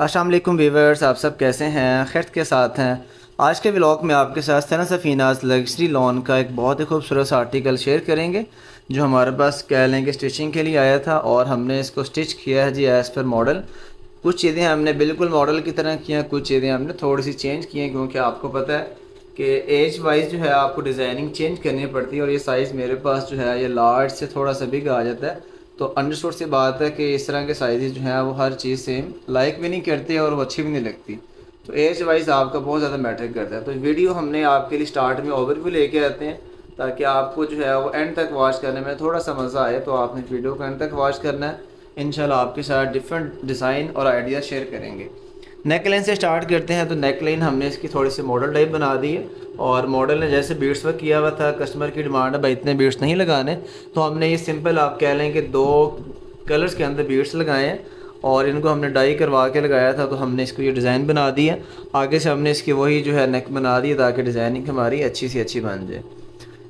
वालेकुम वीवर्स आप सब कैसे हैं? खैर के साथ हैं। आज के व्लॉग में आपके साथ सना सफ़ीनाज लग्जरी लॉन का एक बहुत ही खूबसूरत आर्टिकल शेयर करेंगे, जो हमारे पास कह लेंगे स्टिचिंग के लिए आया था और हमने इसको स्टिच किया है जी एज़ पर मॉडल कुछ चीज़ें हमने बिल्कुल मॉडल की तरह की हैं, कुछ चीज़ें हमने थोड़ी सी चेंज की हैं, क्योंकि आपको पता है कि एज वाइज जो है आपको डिज़ाइनिंग चेंज करनी पड़ती है और ये साइज़ मेरे पास जो है, ये लार्ज से थोड़ा सा बिग आ जाता है। तो अंडरस्टूड सी बात है कि इस तरह के साइज़ जो हैं, वो हर चीज़ सेम लाइक भी नहीं करते और वो अच्छी भी नहीं लगती। तो एज वाइज आपका बहुत ज़्यादा मैटर करता है। तो वीडियो हमने आपके लिए स्टार्ट में ओवरव्यू लेके आते हैं, ताकि आपको जो है वो एंड तक वॉच करने में थोड़ा सा मज़ा आए। तो आपने वीडियो को एंड तक वॉच करना है। इन आपके साथ डिफरेंट डिज़ाइन और आइडिया शेयर करेंगे। नेक लाइन से स्टार्ट करते हैं तो नेक लाइन हमने इसकी थोड़ी सी मॉडल टाइप बना दी है। और मॉडल ने जैसे बीट्स वर्क किया हुआ था कस्टमर की डिमांड है भाई इतने बीट्स नहीं लगाने तो हमने ये सिंपल आप कह लें कि दो कलर्स के अंदर बीट्स लगाए हैं और इनको हमने डाई करवा के लगाया था तो हमने इसको ये डिज़ाइन बना दी है। आगे से हमने इसकी वही जो है नेक बना दी ताकि डिज़ाइनिंग हमारी अच्छी सी अच्छी बन जाए।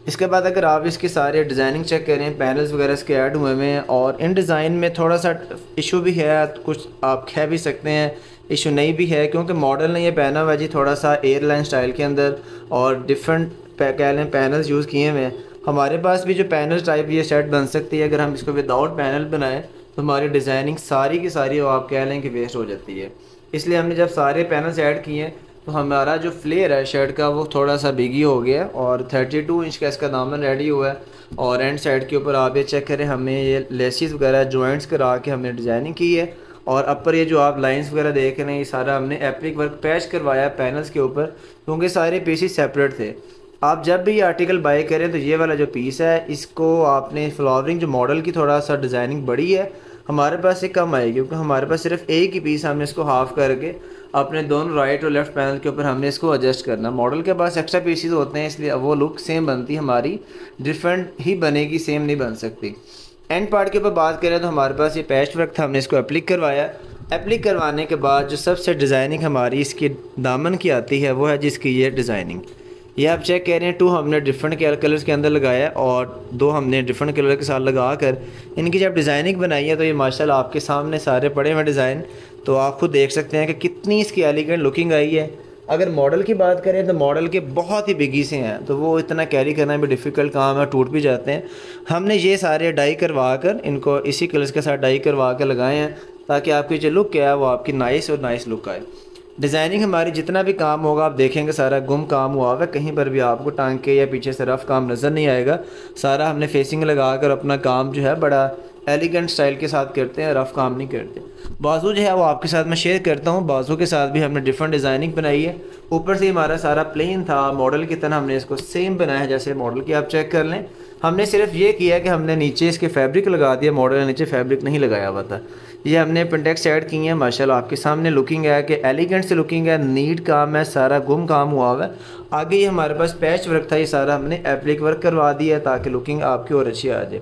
इसके बाद अगर आप इसके सारे डिज़ाइनिंग चेक करें पैनल्स वगैरह इसके ऐड हुए हुए हैं, और इन डिज़ाइन में थोड़ा सा इशू भी है, कुछ आप कह भी सकते हैं इशू नहीं भी है, क्योंकि मॉडल ने ये पहना हुआ जी थोड़ा सा एयरलाइन स्टाइल के अंदर और डिफरेंट कह लें पैनल्स यूज़ किए हुए हैं। हमारे पास भी जो पैनल टाइप ये सेट बन सकती है, अगर हम इसको विदाउट पैनल बनाएँ तो हमारी डिज़ाइनिंग सारी की सारी वो आप कह लें कि वेस्ट हो जाती है। इसलिए हमने जब सारे पैनल्स ऐड किए तो हमारा जो फ्लेयर है शर्ट का, वो थोड़ा सा बिगी हो गया और 32 इंच का इसका दामन रेडी हुआ है और एंड साइड के ऊपर आप ये चेक करें, हमें ये लेसिस वगैरह जॉइंट्स करा के हमने डिज़ाइनिंग की है। और अपर ये जो आप लाइंस वगैरह देख रहे हैं, ये सारा हमने एप्लिक वर्क पैच करवाया पैनल्स के ऊपर क्योंकि सारे पीसीस सेपरेट थे। आप जब भी ये आर्टिकल बाय करें तो ये वाला जो पीस है, इसको आपने फ्लावरिंग जो मॉडल की थोड़ा सा डिज़ाइनिंग बड़ी है, हमारे पास ये कम आएगी, क्योंकि हमारे पास सिर्फ़ एक ही पीस हमने इसको हाफ़ करके अपने दोनों राइट और लेफ़्ट पैनल के ऊपर हमने इसको एडजस्ट करना। मॉडल के पास एक्स्ट्रा पीसीज होते हैं, इसलिए वो लुक सेम बनती हमारी डिफरेंट ही बनेगी सेम नहीं बन सकती। एंड पार्ट के ऊपर बात करें तो हमारे पास ये पैच वर्क था, हमने इसको अप्लिक करवाया। अप्लिक करवाने के बाद जो सबसे डिज़ाइनिंग हमारी इसकी दामन की आती है, वो है जिसकी ये डिज़ाइनिंग ये आप चेक कह रहे हैं टू हमने डिफरेंट कलर्स के अंदर लगाया और दो हमने डिफरेंट कलर के साथ लगा कर इनकी जब डिज़ाइनिंग बनाई है तो ये माशाल्लाह आपके सामने सारे पड़े हुए डिज़ाइन तो आप खुद देख सकते हैं कि कितनी इसकी एलिगेंट लुकिंग आई है। अगर मॉडल की बात करें तो मॉडल के बहुत ही बिगी से हैं तो वो इतना कैरी करना भी डिफ़िकल्ट काम है, टूट भी जाते हैं। हमने ये सारे डाई करवा कर, इनको इसी कलर्स के साथ डाई करवा कर लगाए हैं, ताकि आपकी जो लुक है, वो आपकी नाइस और नाइस लुक आए। डिज़ाइनिंग हमारी जितना भी काम होगा, आप देखेंगे, सारा गुम काम हुआ हुआ कहीं पर भी आपको टांग के या पीछे से रफ़ काम नज़र नहीं आएगा। सारा हमने फेसिंग लगा कर अपना काम जो है, बड़ा एलिगेंट स्टाइल के साथ करते हैं रफ़ काम नहीं करते। बाजू जो है, वो आपके साथ मैं शेयर करता हूँ। बाजू के साथ भी हमने डिफरेंट डिज़ाइनिंग बनाई है। ऊपर से हमारा सारा प्लेन था। मॉडल की तरह हमने इसको सेम बनाया जैसे मॉडल की आप चेक कर लें। हमने सिर्फ़ ये किया कि हमने नीचे इसके फैब्रिक लगा दिया। मॉडल ने नीचे फैब्रिक नहीं लगाया हुआ था। ये हमने पेंटेक्स ऐड की हैं। माशाल्लाह, आपके सामने लुकिंग है कि एलिगेंट से लुकिंग है। नीट काम है, सारा गुम काम हुआ हुआ है। आगे ये हमारे पास पैच वर्क था। ये सारा हमने एप्लिक वर्क करवा दिया ताकि लुकिंग आपकी और अच्छी आ जाए।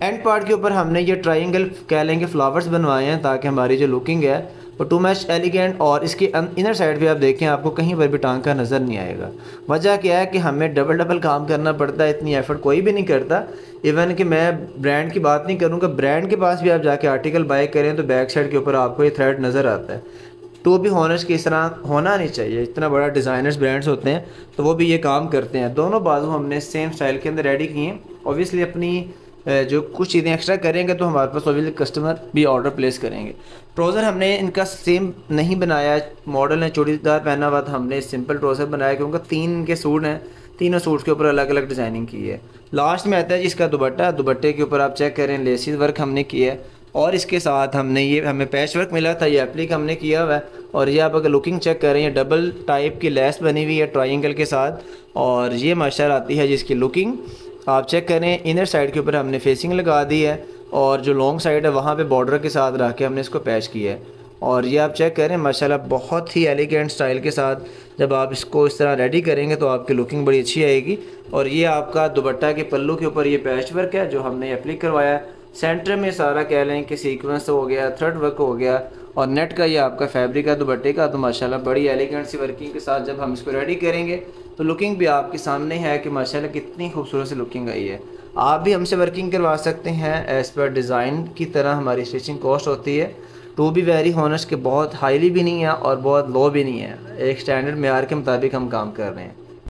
एंड पार्ट के ऊपर हमने ये ट्राइंगल कह लेंगे फ्लावर्स बनवाए हैं ताकि हमारी जो लुकिंग है, वो टू मैच एलिगेंट और इसके इनर साइड भी आप देखें, आपको कहीं पर भी टांग का नज़र नहीं आएगा। वजह क्या है कि हमें डबल डबल काम करना पड़ता है, इतनी एफर्ट कोई भी नहीं करता। इवन कि मैं ब्रांड की बात नहीं करूँगा ब्रांड के पास भी आप जाके आर्टिकल बाय करें तो बैक साइड के ऊपर आपको ये थ्रेड नज़र आता है। तो भी होनर्स की इस तरह होना नहीं चाहिए, इतना बड़ा डिज़ाइनर्स ब्रांड्स होते हैं तो वो भी ये काम करते हैं। दोनों बाजू हमने सेम स्टाइल के अंदर रेडी किए हैं। ऑब्वियसली अपनी जो कुछ चीज़ें एक्स्ट्रा करेंगे तो हमारे पास ऑब्वियसली कस्टमर भी ऑर्डर प्लेस करेंगे। ट्रोज़र हमने इनका सेम नहीं बनाया मॉडल ने, चूड़ीदार पहना हुआ था हमने सिंपल ट्रोज़र बनाया क्योंकि तीन इनके सूट हैं, तीनों सूट के ऊपर अलग अलग डिज़ाइनिंग की है। लास्ट में आता है जिसका दुबट्टा दुबट्टे के ऊपर आप चेक करें लेसिस वर्क हमने किया है। और इसके साथ हमने ये, हमें पैच वर्क मिला था, ये एप्लिक हमने किया हुआ है। और ये आप अगर लुकिंग चेक करें, ये डबल टाइप की लेस बनी हुई है ट्राइंगल के साथ। और ये माशा आती है जिसकी लुकिंग आप चेक करें इनर साइड के ऊपर हमने फेसिंग लगा दी है और जो लॉन्ग साइड है, वहाँ पे बॉर्डर के साथ रख के हमने इसको पैच किया है। और ये आप चेक करें, माशाल्लाह बहुत ही एलिगेंट स्टाइल के साथ जब आप इसको इस तरह रेडी करेंगे तो आपकी लुकिंग बड़ी अच्छी आएगी। और ये आपका दुबट्टा के पल्लू के ऊपर ये पैच वर्क है जो हमने अप्लिक करवाया है। सेंटर में सारा कह लें कि सीक्वेंस हो गया थ्रेड वर्क हो गया और नेट का ये आपका फैब्रिक है दुबट्टे का तो माशाल्लाह बड़ी एलिगेंट सी वर्किंग के साथ जब हम इसको रेडी करेंगे तो लुकिंग भी आपके सामने है कि माशाल्लाह कितनी खूबसूरत सी लुकिंग आई है। आप भी हमसे वर्किंग करवा सकते हैं एज़ पर डिज़ाइन की तरह हमारी स्टिचिंग कॉस्ट होती है। टू बी वेरी हॉनेस्ट के बहुत हाईली भी नहीं है और बहुत लो भी नहीं है। एक स्टैंडर्ड मैार के मुताबिक हम काम कर रहे हैं।